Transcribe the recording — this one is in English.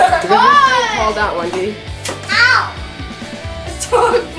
Because call that one, dude. Ow!